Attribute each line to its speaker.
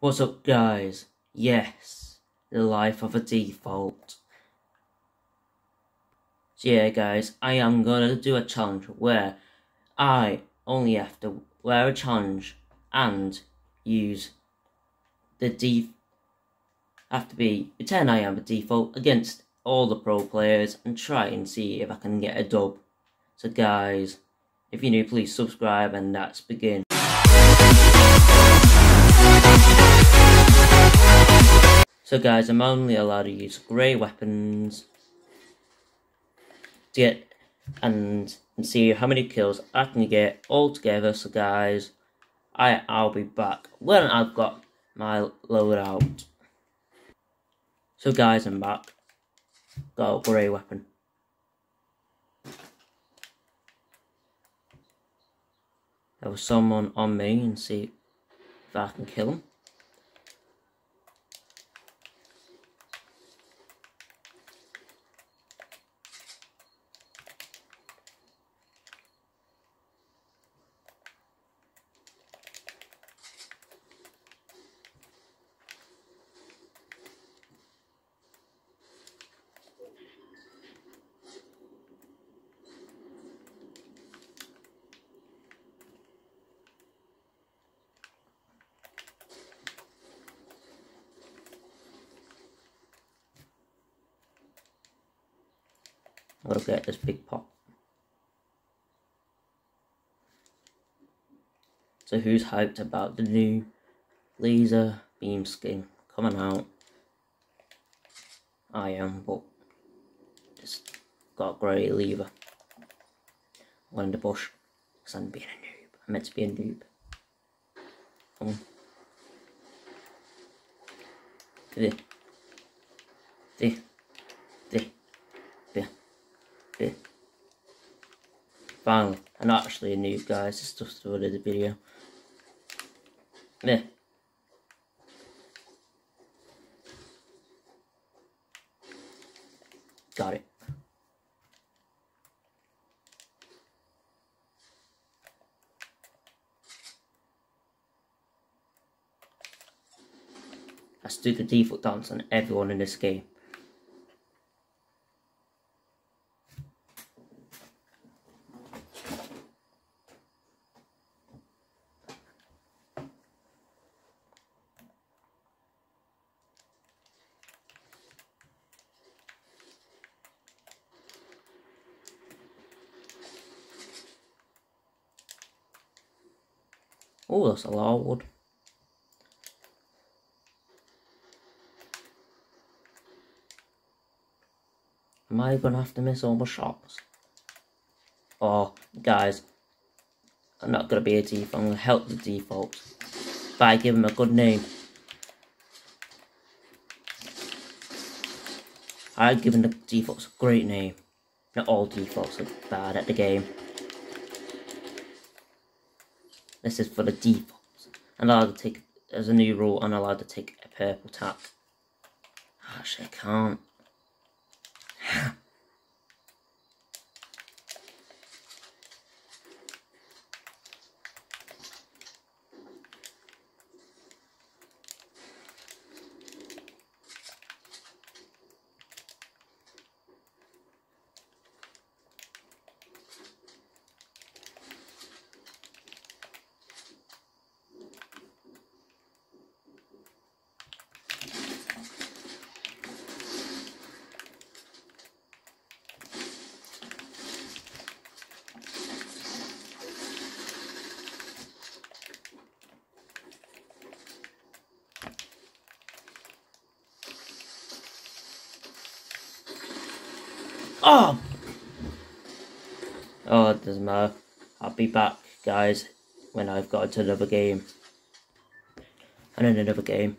Speaker 1: What's up guys? Yes, the life of a default. So yeah guys, I am gonna do a challenge where I only have to wear a challenge and use the def have to be pretend I am a default against all the pro players and try and see if I can get a dub. So guys, if you're new please subscribe and let's begin. So guys, I'm only allowed to use grey weapons to get and, and see how many kills I can get all together. So guys, I I'll be back when I've got my load out. So guys, I'm back. Got a grey weapon. There was someone on me and see if I can kill him. I'll get this big pot. So who's hyped about the new laser beam skin coming out? I am, but just got a grey lever. One in the bush, because I'm being a noob. I'm meant to be a noob. Come on. There. There. There. There. I'm not actually a noob guys, it's just for the video. yeah Got it. Let's do the default dance on everyone in this game. Oh, that's a lot of wood. Am I gonna have to miss all my shots? Oh, guys, I'm not gonna be a default. I'm gonna help the defaults by giving them a good name. I've given the defaults a great name. Not all defaults are bad at the game. This is for the defaults. Allowed to take, as a new rule, I'm allowed to take a purple tap. Actually, I can't. Oh! Oh, it doesn't matter. I'll be back, guys, when I've got to another game. And in another game.